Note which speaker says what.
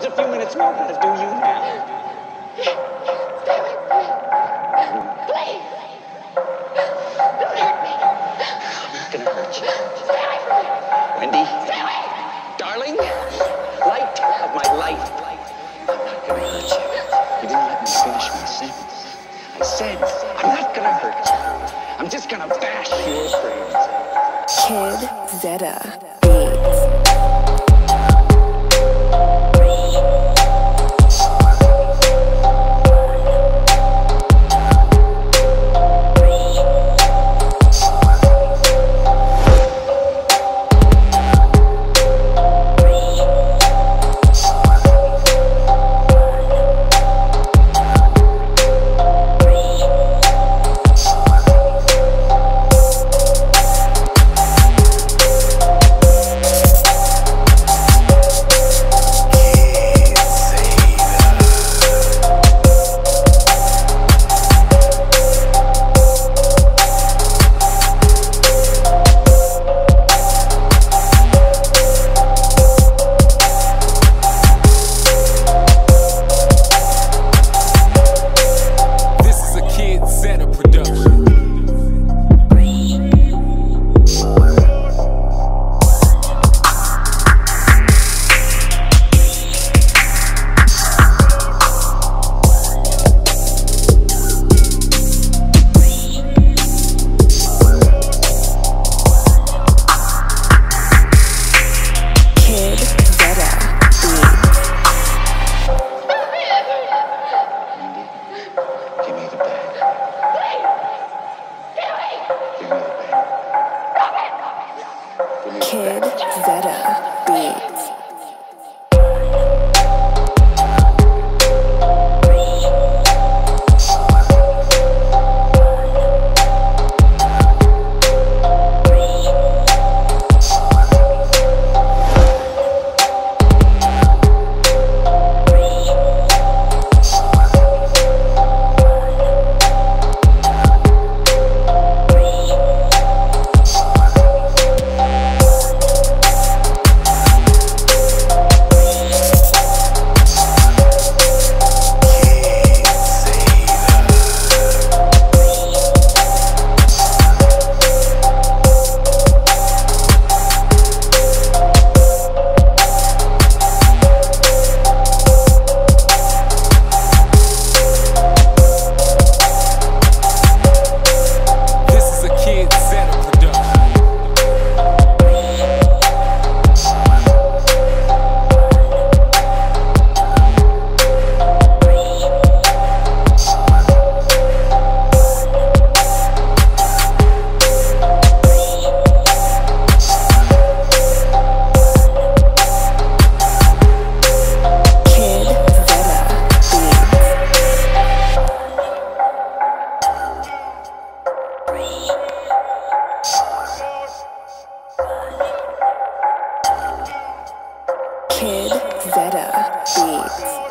Speaker 1: kids a few minutes more than do you now.
Speaker 2: Please. Don't hurt me.
Speaker 1: I'm not gonna hurt you.
Speaker 2: Stay away from me.
Speaker 1: Wendy,
Speaker 2: Stay away.
Speaker 1: darling, light of my life. I'm not gonna hurt you. You didn't let me finish my sentence. I said, I'm not gonna hurt you. I'm just gonna bash your brains.
Speaker 3: Kid Zeta
Speaker 4: Kid. Zeta
Speaker 3: Beats. Zeta Beats.